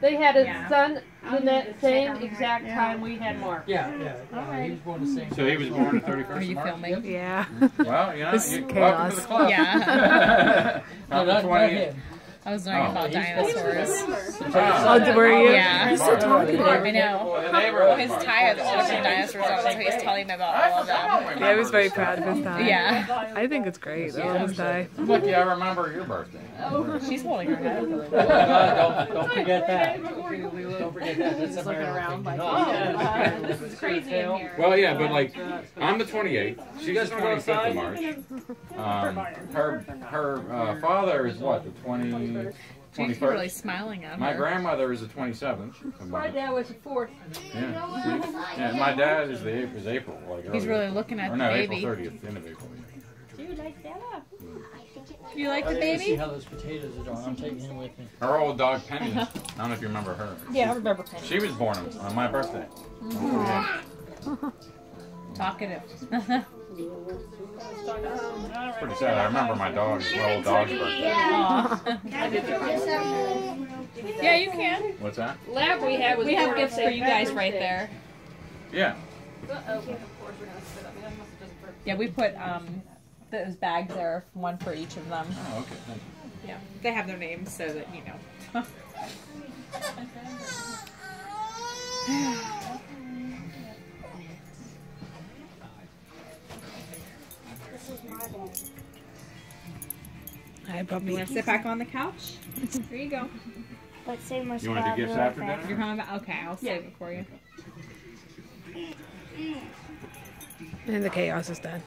They had a Yeah. son I'll in that need to same check on exact her. time we had Mark. Yeah, yeah. Uh, he was born the same. So he was born the 31st Are you March? filming? Yeah. Well, you know, This is you, welcome to the chaos. club. Yeah. No, Not not, the not 28th. him. I was learning Oh. about dinosaurs. Ah. Oh, were you? Yeah. He's so talkative. I know. The His tie has all different dinosaurs on so he's telling me about all of them. Yeah, I was very proud of his tie. Yeah. I think it's great. I love his tie. Look, yeah, I remember your birthday. Oh, she's holding her head. Don't, don't forget that. Don't forget that. That's looking around like, oh, this is crazy in here. Well, yeah, but like, I'm the 28th. She got 25th of March. Um, her her uh, father is what, the 20, She's really smiling at My her. grandmother is the 27th My dad was the fourth. Yeah, yeah, my dad is the is April. Like He's earlier. really looking at or the no, baby. April 30th, the end of April. Do you like that? You like the Let's see baby? how those potatoes are doing. I'm taking him with me. Her old dog Penny. I don't know if you remember her. Yeah, I remember Penny. She was born on on my birthday. Mm-hmm. Oh, Talkative. It's pretty sad. I remember my dog, my old dog's birthday. Aw. yeah, you can. What's that? Lab we had was We have gifts for you guys right there. Yeah. Yeah, we put um those bags there, one for each of them. Oh, okay. Thank you. Yeah, they have their names so that you know. Hi, You puppy. want to sit back on the couch? There you go. Let's say more You want to do gifts after You're dinner? home. Okay, I'll save it for you. And the chaos is done.